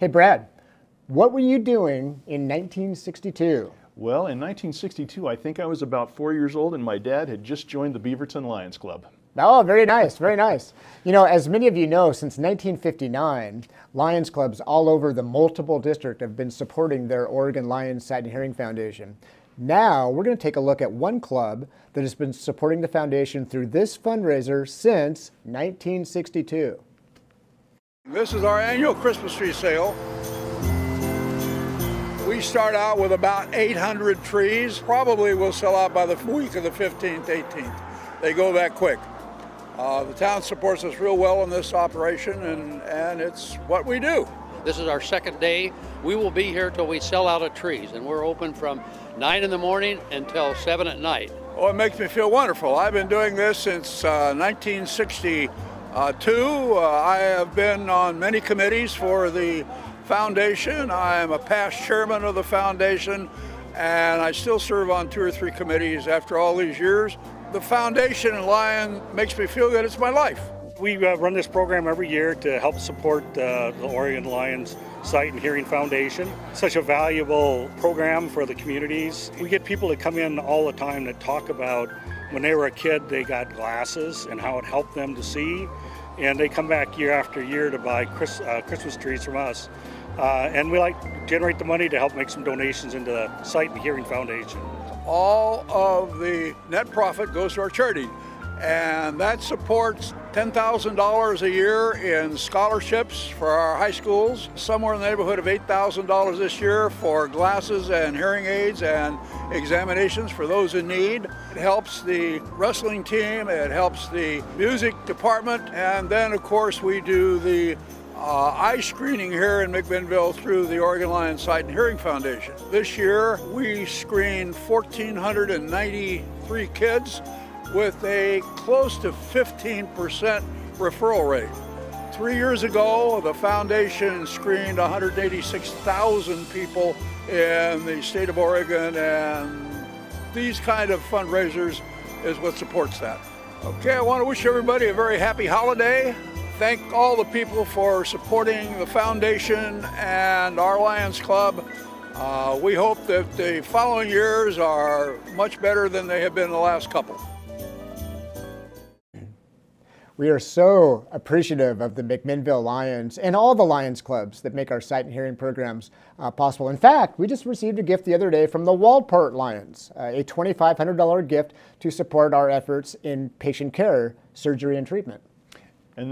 Hey, Brad, what were you doing in 1962? Well, in 1962, I think I was about four years old, and my dad had just joined the Beaverton Lions Club. Oh, very nice, very nice. You know, as many of you know, since 1959, Lions clubs all over the multiple district have been supporting their Oregon Lions Sight and Hearing Foundation. Now, we're going to take a look at one club that has been supporting the foundation through this fundraiser since 1962. This is our annual Christmas tree sale. We start out with about 800 trees. Probably we'll sell out by the week of the 15th, 18th. They go that quick. Uh, the town supports us real well in this operation, and, and it's what we do. This is our second day. We will be here till we sell out of trees, and we're open from 9 in the morning until 7 at night. Oh, it makes me feel wonderful. I've been doing this since uh, 1960. Uh, two, uh, I have been on many committees for the foundation. I am a past chairman of the foundation, and I still serve on two or three committees after all these years. The foundation and Lion makes me feel that it's my life. We uh, run this program every year to help support uh, the Oregon Lions Sight and Hearing Foundation. Such a valuable program for the communities. We get people that come in all the time that talk about when they were a kid, they got glasses and how it helped them to see. And they come back year after year to buy Chris, uh, Christmas trees from us. Uh, and we like generate the money to help make some donations into the Sight and Hearing Foundation. All of the net profit goes to our charity and that supports $10,000 a year in scholarships for our high schools, somewhere in the neighborhood of $8,000 this year for glasses and hearing aids and examinations for those in need. Helps the wrestling team, it helps the music department, and then of course we do the uh, eye screening here in McMinnville through the Oregon Lion Sight and Hearing Foundation. This year we screened 1,493 kids with a close to 15% referral rate. Three years ago, the foundation screened 186,000 people in the state of Oregon, and these kind of fundraisers is what supports that. Okay, I want to wish everybody a very happy holiday. Thank all the people for supporting the foundation and our Lions Club. Uh, we hope that the following years are much better than they have been the last couple. We are so appreciative of the McMinnville Lions and all the Lions clubs that make our sight and hearing programs uh, possible. In fact, we just received a gift the other day from the Waldport Lions, uh, a $2,500 gift to support our efforts in patient care, surgery, and treatment.